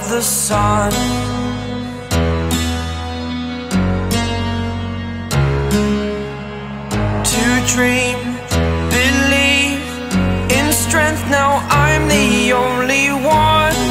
Of the sun. To dream believe in strength. Now i'm the only one